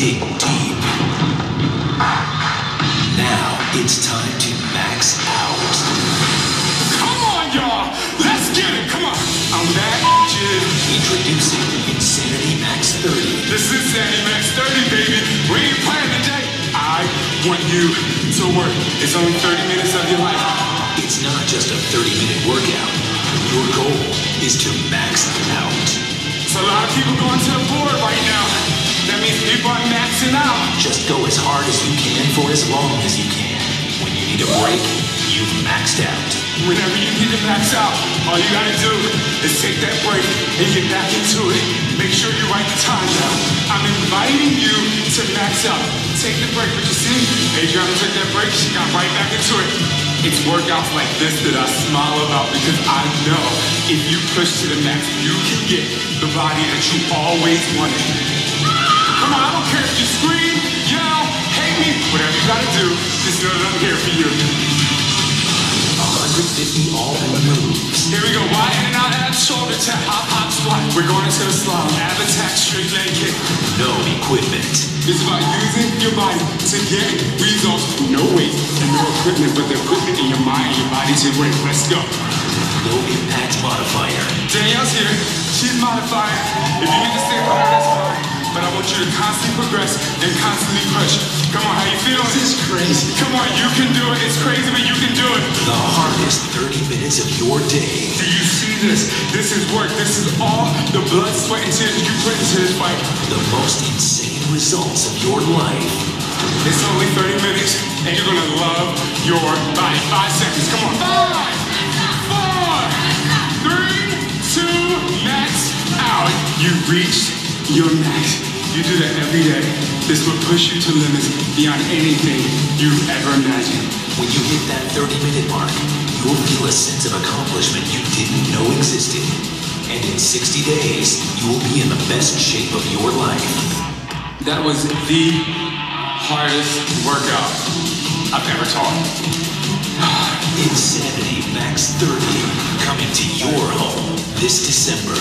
Dig deep. Now it's time to max out. Come on, y'all! Let's get it! Come on! I'm back at! Introducing Insanity Max 30. This is Insanity Max 30, baby! We ain't playing today! I want you to work. It's only 30 minutes of your life. It's not just a 30-minute workout. Your goal is to max out. There's a lot of people going to the board right now. That means people are maxing out. Just go as hard as you can for as long as you can. When you need a break, you've maxed out. Whenever you need to max out, all you gotta do is take that break and get back into it. Make sure you write the time down. I'm inviting you to max out. Take the break, but you see, Adriana took that break, she got right back into it. It's workouts like this that I smile about because I know if you push to the max, you can get the body that you always wanted. Do, know that I'm here for you. 150 all moves. Here we go. Wide in and out, ab, shoulder tap, hop, hop, squat. We're going into the slalom. Ab attack, straight leg kick. No equipment. It's about using your body to get results. No weight and no equipment, but the equipment in your mind your body to work. Let's go. Low impact modifier. Danielle's here. She's modifying. Progress and constantly push. Come on, how you feeling? This is crazy. Come on, you can do it. It's crazy, but you can do it. The hardest 30 minutes of your day. Do you see this? This is work. This is all the blood, sweat, and tears you put into this fight. The most insane results of your life. It's only 30 minutes, and you're gonna love your body. Five seconds. Come on. Five, four, three, two, max out. You reached your max. You do that every day. This will push you to limits beyond anything you've ever imagined. When you hit that 30 minute mark, you'll feel a sense of accomplishment you didn't know existed. And in 60 days, you will be in the best shape of your life. That was the hardest workout I've ever taught. Insanity Max 30 coming to your home this December.